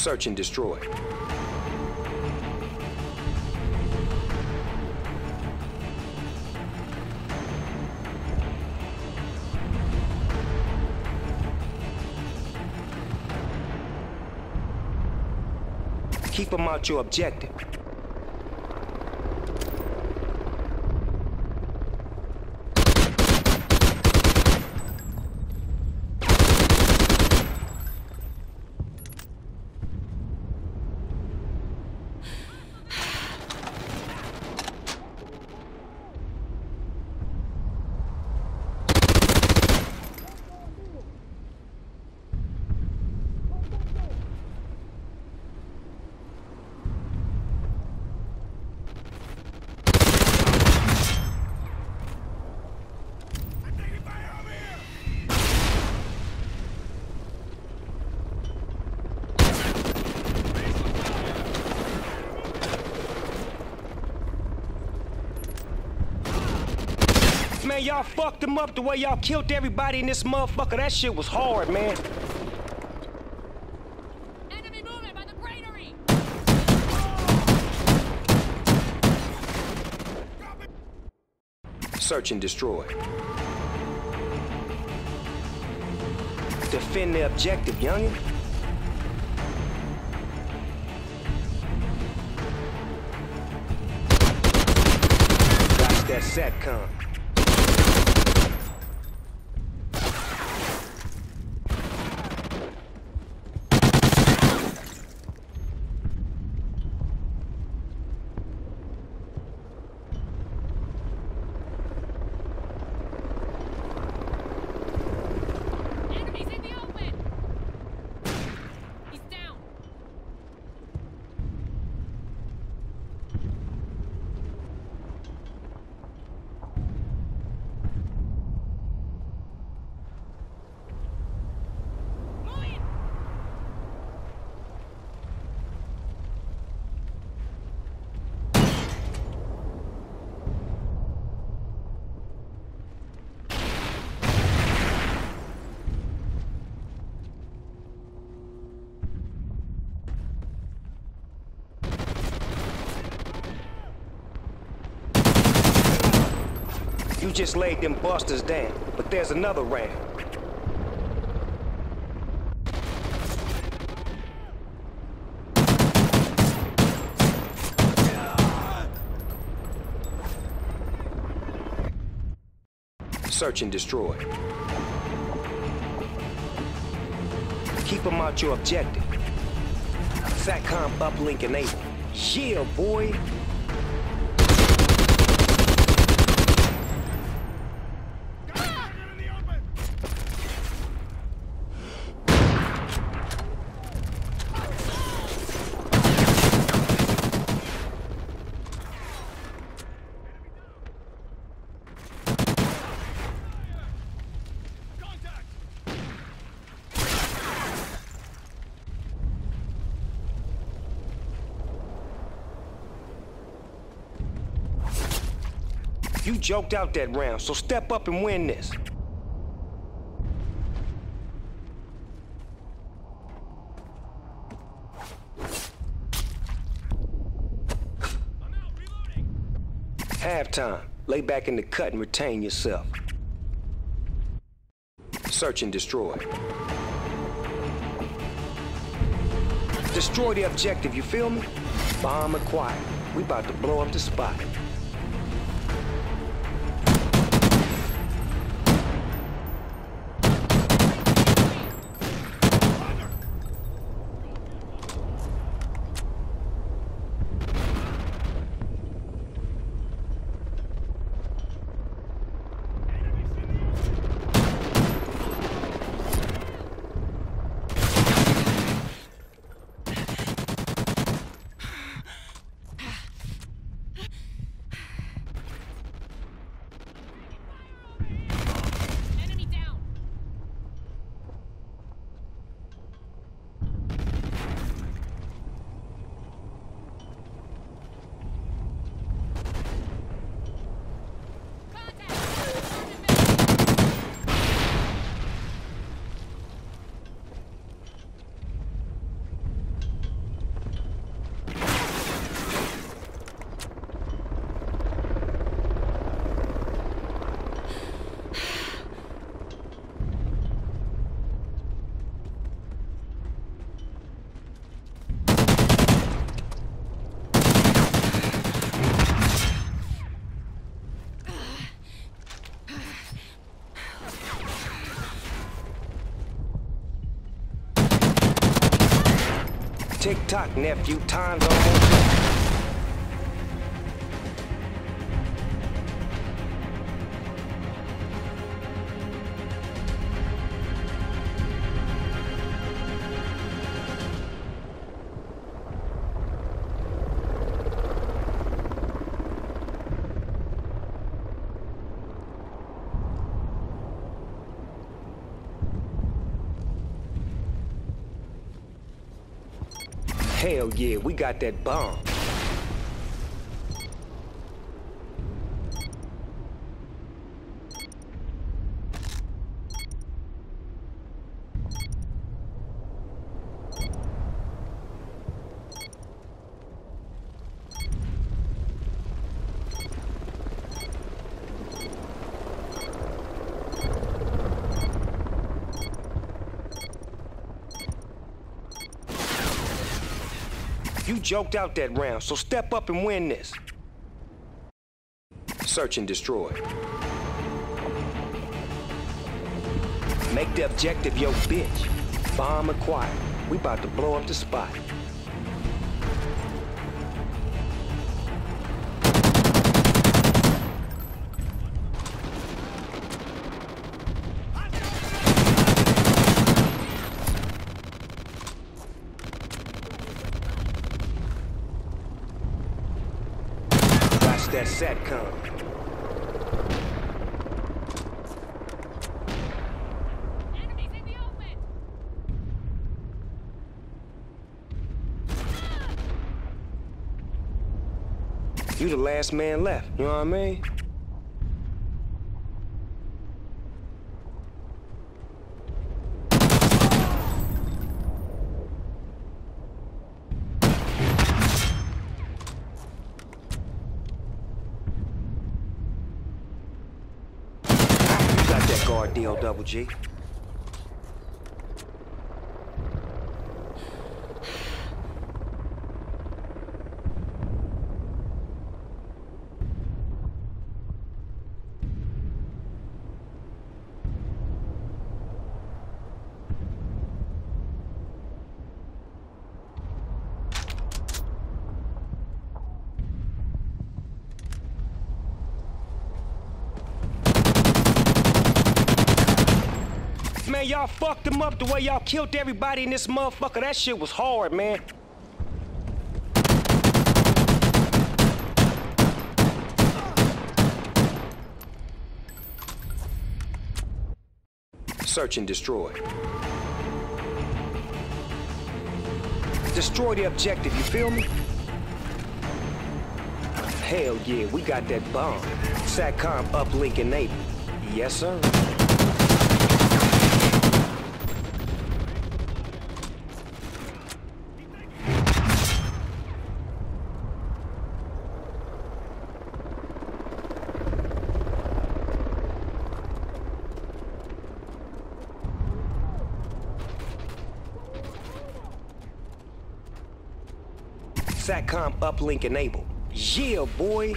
Search and destroy. Keep them out your objective. Man, y'all fucked them up the way y'all killed everybody in this motherfucker. That shit was hard, man. Enemy movement by the granary! Search and destroy. Defend the objective, youngin'. Watch that SATCOM. Enemies in the open! He's down! Moving! You just laid them busters down, but there's another round. Search and destroy. Keep them out your objective. SATCOM uplink enabled. Yeah, boy. You joked out that round, so step up and win this. Halftime. Lay back in the cut and retain yourself. Search and destroy. Destroy the objective, you feel me? Bomb acquired. We about to blow up the spot. Tick tock, nephew. Time's almost up. Hell yeah, we got that bomb. You joked out that round, so step up and win this. Search and destroy. Make the objective your bitch. Bomb acquired. We about to blow up the spot. SATCOM. You the last man left, you know what I mean? You got that guard deal, Double G. y'all fucked them up the way y'all killed everybody in this motherfucker. That shit was hard, man. Search and destroy. Destroy the objective, you feel me? Hell yeah, we got that bomb. SATCOM uplink enabled. Yes, sir. SATCOM uplink enabled. Yeah, boy.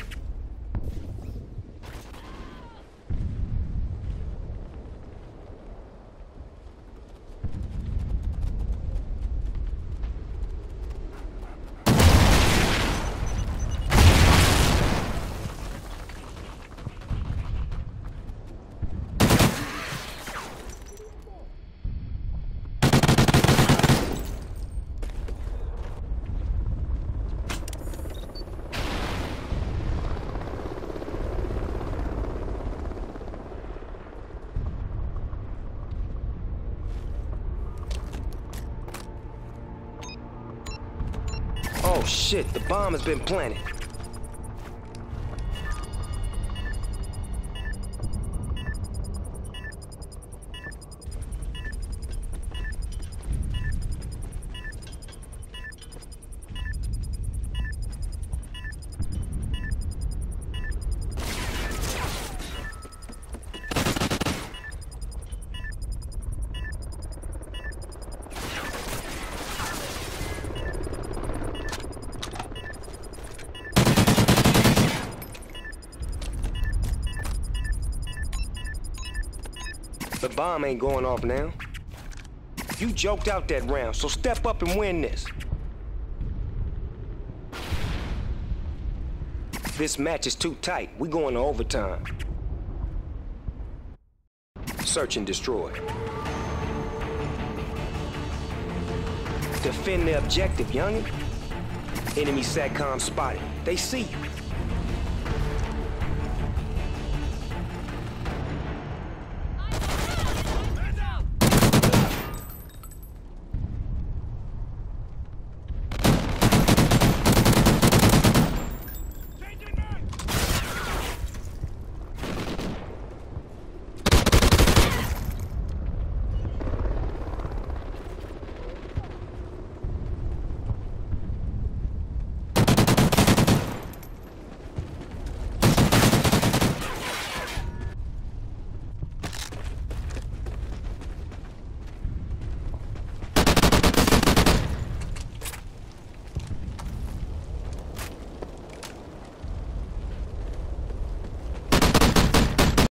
Oh shit, the bomb has been planted. bomb ain't going off now. You joked out that round, so step up and win this. This match is too tight. We going to overtime. Search and destroy. Defend the objective, youngin'. Enemy SATCOM spotted. They see you.